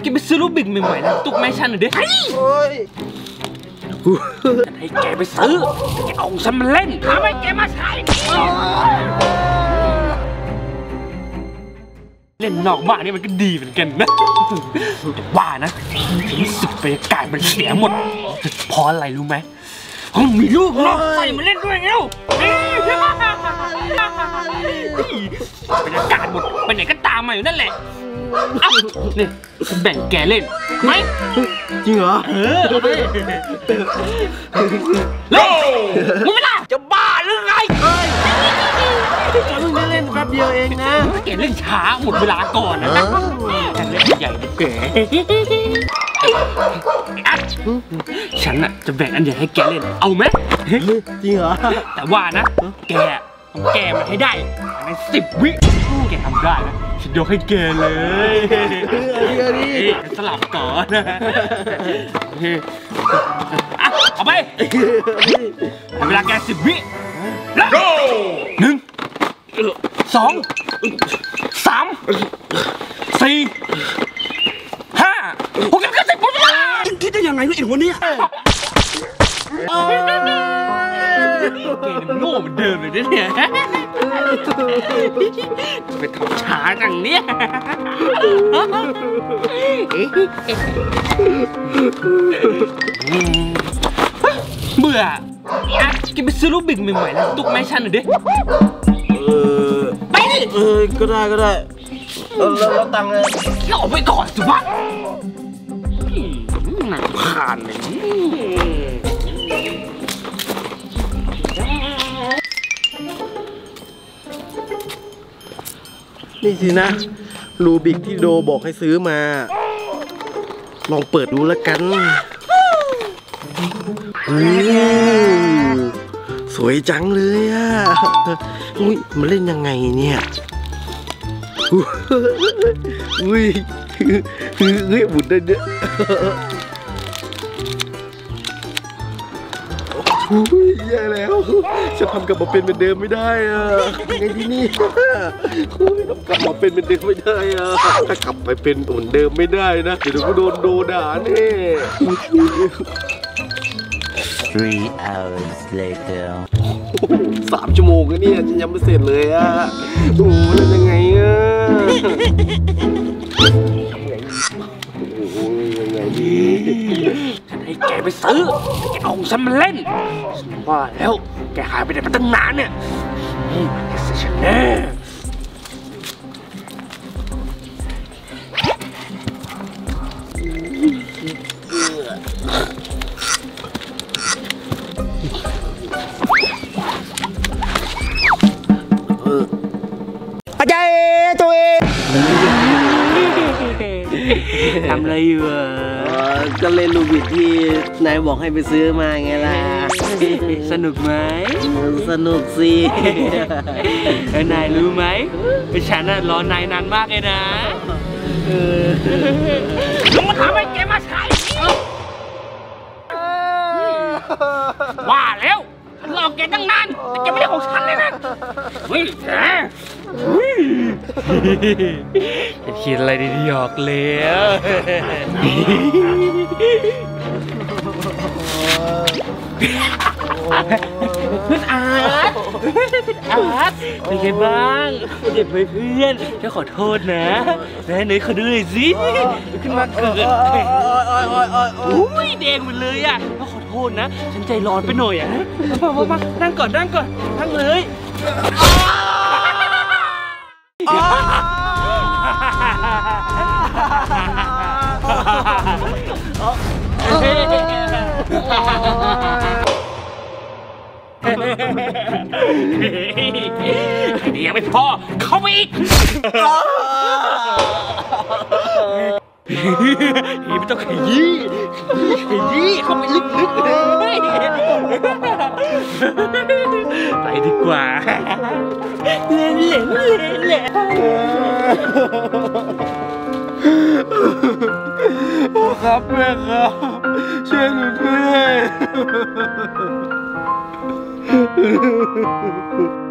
แกไปซื้อลูกบิกใหม่ๆนะตุกแม่ฉันหน่อยดิเฮ้ยโอ้ยให้แกไปซื้อแกเอาของฉันมาเล่นทำไมแกมาใช้เล่นนอกบ้านนี่มันก็ดีเหมือนกันนะว่านะฉันรู้สึกบรรยากาศมันเสียหมดเพราะอะไรรู้ไหมเพราะมีลูกเนาะใส่มาเล่นด้วยไงเอ้าบรรยากาศหมดไปไหนก็ตามมาอยู่นั่นแหละเอ้า นี่ฉันแบ่งแกเล่นไหมจริงเหรอ เออเอาไปเล่นมึงไม่ล่ะจะบ้าหรือไงฉันเพิ่งได้เล่นแป๊บเดียวเองนะแกเล่นช้าหมดเวลาก่อนนะนะฉันเล่นใหญ่ดิแกอะฉันน่ะจะแบ่งอันใหญ่ให้แกเล่น เอาไหมจริงเหรอ แต่ว่านะ แกต้องแกมันให้ได้ในสิบวิ แกทำได้นะฉันยกให้แกเลยเดี๋ยวดิเอ้ยสลับก่อนนะอะเอาไปให้เวลาแกสิบวิแล้วหนึ่งสองสามสี่ห้าหกเจ็ดแปดสิบหมดเวลาคิดได้ยังไงเนี่ยไอ้หัวเนี่ย แกมันโง่เหมือนเดิมเลยนะเนี่ยไปทำช้าจังเนี่ยเบื่ออะแกไปซื้อลูกบิกใหม่ๆนะตุกแม่ฉันหน่อยดิเออไปดิเออก็ได้ก็ได้เออแล้วแล้วตังค์เลยแกออกไปก่อนสิวะหนักผ่านเลย นี่สินะ รูบิกที่โดบอกให้ซื้อมา ลองเปิดดูแล้วกันสวยจังเลยอะอุ้ยมันเล่นยังไงเนี่ยอุ้ยเฮ้ยหมุนได้เยอะ อุ้ยแย่แล้ว จะทำกลับมาเป็นเหมือนเดิมไม่ได้อะไงที่นี่อุ้ยทำกลับมาเป็นเหมือนเดิมไม่ได้อะถ้ากลับไปเป็นเหมือนเดิมไม่ได้นะเดี๋ยวกูโดนโดด่าแน่ Three hours later. สามชั่วโมงแล้วเนี่ยฉันยังไม่เสร็จเลยอะโอ้โหแล้วยังไงอะโอ้ยยังไงดีฉัน ให้แกไปซื้อแกเอาของฉันมาเล่นฉันว่าแล้วแกหายไปไหนมาตั้งนานเนี่ยอืมแกเสียฉันแน่อาจารย์ตัวเอง ทำอะไรอยู่อะก็เล่นลูบิกที่นายบอกให้ไปซื้อมาไงล่ะ สนุกไหม สนุกสิเออนายรู้ไหมฉันน่ะรอนายนานมากเลยนะลุงมาทำให้แกมาใช้ว่าแล้วฉันรอแกตั้งนานแต่แกไม่ได้ของฉันเลยนะเฮ้ยแกเฮ้ยจะ คิดอะไรดีๆออกแล้วคุณอาร์ตคุณอาร์ตเป็นไงบ้างเจ็บไหมเพื่อนฉันขอโทษนะนไหนขอดูหน่อยสิขึ้นมาเกิดอุ้ยแดงหมดเลยอะขอโทษนะ ฉันใจร้อนไปหน่อยอะมามานั่งก่อนนั่งก่อนนั่งเลย เดี๋ยวไม่พอเข้าไปอีกนี่ไม่ต้องขยี้ขยี้เข้าไปลึกๆเลยไปดีกว่าเล่นเล่นเล่นเล่น พ่อครับแ